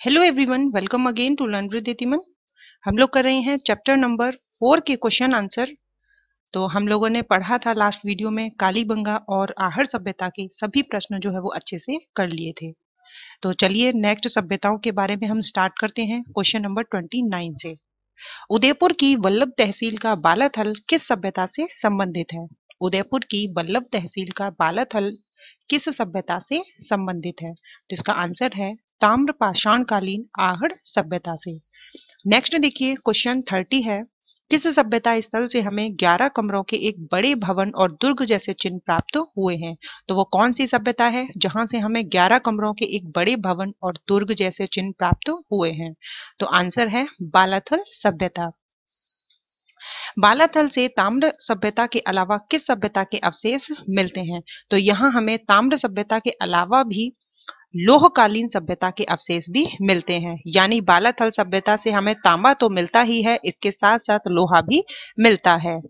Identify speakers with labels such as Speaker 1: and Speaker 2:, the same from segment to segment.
Speaker 1: Everyone welcome again to learn with हम लोग कर रहे हैं चैप्टर नंबर फोर के क्वेश्चन आंसर तो हम लोगों ने पढ़ा था लास्ट वीडियो में कालीबंगा और आहर सभ्यता के सभी प्रश्न जो है वो अच्छे से कर लिए थे. तो चलिए नेक्स्ट सभ्यताओं के बारे में हम स्टार्ट करते हैं क्वेश्चन नंबर ट्वेंटी नाइन से. उदयपुर की वल्लभ तहसील का बालाथल किस सभ्यता से संबंधित है? उदयपुर की वल्लभ तहसील का बालाथल किस सभ्यता से संबंधित है? तो इसका आंसर है ताम्र पाषाण कालीन आहड़ सभ्यता से। नेक्स्ट देखिए क्वेश्चन थर्टी है। किस सभ्यता स्थल से हमें 11 कमरों के एक बड़े भवन और दुर्ग जैसे चिन्ह प्राप्त हुए हैं? तो वो कौन सी सभ्यता है, जहाँ से हमें 11 कमरों के एक बड़े भवन और दुर्ग जैसे चिन्ह प्राप्त हुए हैं? तो आंसर है, बालाथल सभ्यता। बालाथल से ताम्र सभ्यता के अलावा किस सभ्यता के अवशेष मिलते हैं? तो यहाँ हमें ताम्र सभ्यता के अलावा भी लोहकालीन सभ्यता के अवशेष भी मिलते हैं। यानी बालाथल सभ्यता से हमें तांबा तो मिलता ही है, इसके साथ साथ लोहा भी मिलता है।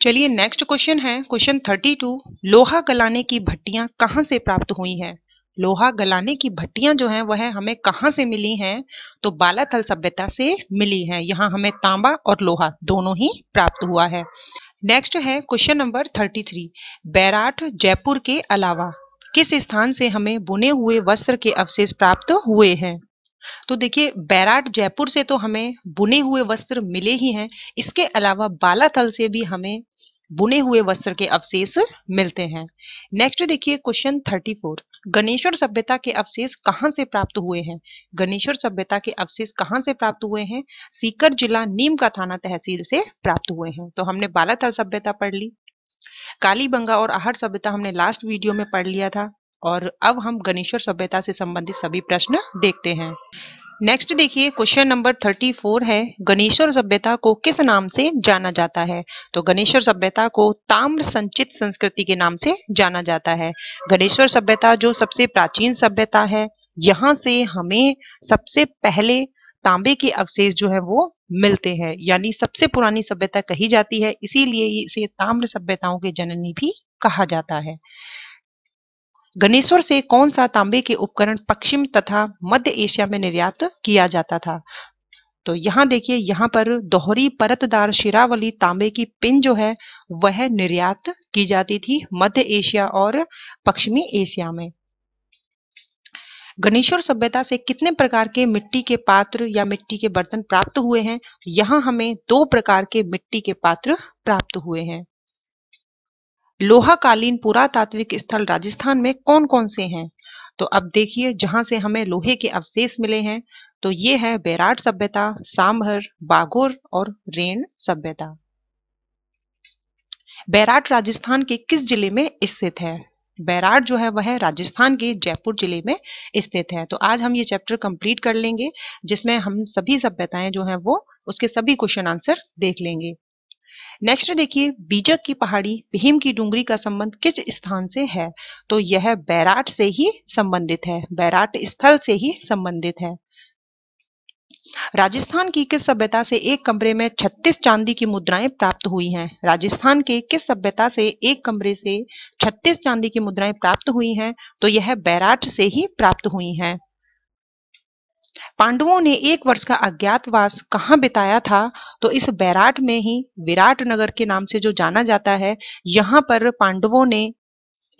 Speaker 1: चलिए नेक्स्ट क्वेश्चन है। क्वेश्चन थर्टी टू लोहा गलाने की भट्टियाँ कहाँ से प्राप्त हुई हैं? लोहा गलाने की भट्टियाँ जो हैं, वह हमें कहाँ से मिली हैं? तो बालाथल सभ्यता से मिली हैं। यहाँ हमें तांबा और लोहा दोनों ही प्राप्त हुआ है। नेक्स्ट है question number thirty three Bairat Jaipur के अलावा। किस स्थान से हमें बुने हुए वस्त्र के अवशेष प्राप्त हुए हैं? तो देखिए, बैराट जयपुर से तो हमें बुने हुए वस्त्र मिले ही हैं। इसके अलावा बालाथल से भी हमें बुने हुए वस्त्र के अवशेष मिलते हैं। नेक्स्ट देखिए क्वेश्चन थर्टी फोर गणेश्वर सभ्यता के अवशेष कहाँ से प्राप्त हुए हैं? गणेश्वर सभ्यता के अवशेष कहाँ से प्राप्त हुए हैं? सीकर जिला नीम का थाना तहसील से प्राप्त हुए हैं। तो हमने बालाथल सभ्यता पढ़ ली। कालीबंगा और आहट सभ्यता हमने लास्ट वीडियो में पढ़ लिया था और अब हम गणेश्वर सभ्यता से संबंधित सभी प्रश्न देखते हैं। नेक्स्ट देखिए क्वेश्चन नंबर थर्टी फोर है गणेश्वर सभ्यता को किस नाम से जाना जाता है? तो गणेश्वर सभ्यता को ताम्र संचित संस्कृति के नाम से जाना जाता है। गणेश्वर सभ्यता जो सबसे प्राचीन सभ्यता है, यहाँ से हमें सबसे पहले तांबे के अवशेष जो है वो मिलते हैं, यानी सबसे पुरानी सभ्यता कही जाती है, इसीलिए इसे ताम्र सभ्यताओं के जननी भी कहा जाता है। गणेश्वर से कौन सा तांबे के उपकरण पश्चिम तथा मध्य एशिया में निर्यात किया जाता था? तो यहाँ देखिए, यहाँ पर दोहरी परतदार शिरावली तांबे की पिन जो है, वह निर्यात की जाती थी मध्य एशिया और पश्चिमी एशिया में। गणेश्वर सभ्यता से कितने प्रकार के मिट्टी के पात्र या मिट्टी के बर्तन प्राप्त हुए हैं? यहाँ हमें दो प्रकार के मिट्टी के पात्र प्राप्त हुए हैं। लोहाकालीन पुरातात्विक स्थल राजस्थान में कौन कौन से हैं? तो अब देखिए, जहाँ से हमें लोहे के अवशेष मिले हैं तो ये है बैराट सभ्यता, सांभर, बागोर और रेण सभ्यता। बैराट राजस्थान के किस ज़िले में स्थित है? बैराट जो है, वह राजस्थान के जयपुर ज़िले में स्थित है। तो आज हम ये चैप्टर कंप्लीट कर लेंगे, जिसमें हम सभी सभ्यताएँ जो हैं, वो उसके सभी क्वेश्चन आंसर देख लेंगे। नेक्स्ट देखिए, बीजक की पहाड़ी, भीम की डूंगरी का संबंध किस स्थान से है? तो यह बैराट से ही संबंधित है, बैराट स्थल से ही संबंधित है। राजस्थान की किस सभ्यता से एक कमरे में 36 चांदी की मुद्राएँ प्राप्त हुई हैं? राजस्थान के किस सभ्यता से एक कमरे से 36 चांदी की मुद्राएँ प्राप्त हुई हैं? तो यह बैराट से ही प्राप्त हुई हैं। पांडवों ने एक वर्ष का अज्ञातवास कहाँ बिताया था? तो इस बैराट में ही विराट नगर के नाम से जो जाना जाता है, यहाँ पर पांडवों ने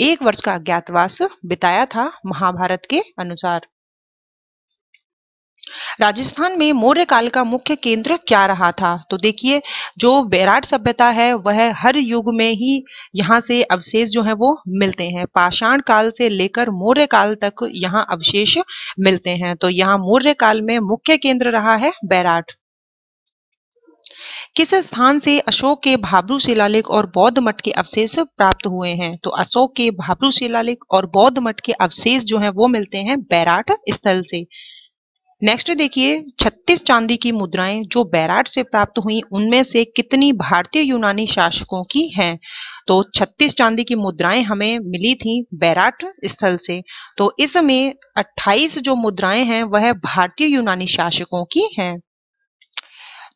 Speaker 1: एक वर्ष का अज्ञातवास बिताया था महाभारत के अनुसार। राजस्थान में मौर्य काल का मुख्य केंद्र क्या रहा था? तो देखिए, जो बैराट सभ्यता है, वह हर युग में ही यहाँ से अवशेष जो है वो मिलते हैं। पाषाण काल से लेकर मौर्य काल तक यहाँ अवशेष मिलते हैं। तो यहाँ मौर्य काल में मुख्य केंद्र रहा है बैराट। किस स्थान से अशोक के भाब्रू शिलालेख और बौद्ध मठ के अवशेष प्राप्त हुए हैं? तो अशोक के भाब्रू शिलालेख और बौद्ध मठ के अवशेष जो है वो मिलते हैं बैराट स्थल से। नेक्स्ट देखिए 36 चांदी की मुद्राएँ जो बैराट से प्राप्त हुई, उनमें से कितनी भारतीय यूनानी शासकों की हैं? तो 36 चांदी की मुद्राएँ हमें मिली थी बैराट स्थल से। तो इसमें 28 जो मुद्राएँ हैं, वह भारतीय यूनानी शासकों की हैं।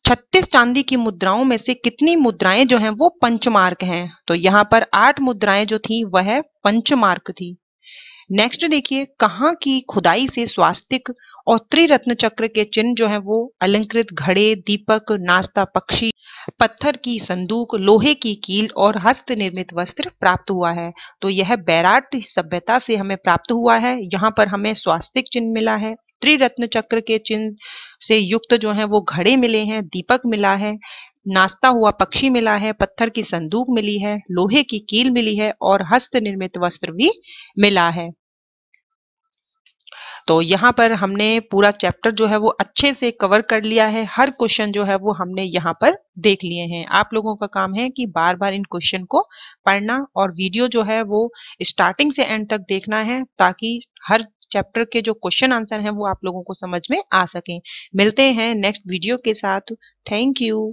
Speaker 1: 36 चांदी की मुद्राओं में से कितनी मुद्राएँ जो हैं, वो पंचमार्क हैं। तो यहाँ पर आठ मुद्राएँ जो थी, वह पंचमार्क थी। नेक्स्ट देखिए, कहाँ की खुदाई से स्वास्तिक और त्रिरत्न चक्र के चिन्ह जो है वो अलंकृत घड़े, दीपक, नाश्ता पक्षी, पत्थर की संदूक, लोहे की कील और हस्त निर्मित वस्त्र प्राप्त हुआ है। तो यह बैराट सभ्यता से हमें प्राप्त हुआ है। यहाँ पर हमें स्वास्तिक चिन्ह मिला है। त्रिरत्न चक्र के चिन्ह से युक्त जो है वो घड़े मिले हैं, दीपक मिला है। नाश्ता हुआ पक्षी मिला है, पत्थर की संदूक मिली है, लोहे की कील मिली है और हस्त निर्मित वस्त्र भी मिला है। तो यहाँ पर हमने पूरा चैप्टर जो है वो अच्छे से कवर कर लिया है। हर क्वेश्चन जो है वो हमने यहाँ पर देख लिए हैं। आप लोगों का काम है कि बार बार इन क्वेश्चन को पढ़ना और वीडियो जो है वो स्टार्टिंग से एंड तक देखना है ताकि हर चैप्टर के जो क्वेश्चन आंसर हैं वो आप लोगों को समझ में आ सकें। मिलते हैं नेक्स्ट वीडियो के साथ। Thank you